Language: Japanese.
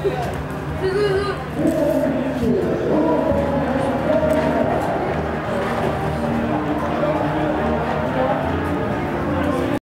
すごいすごい。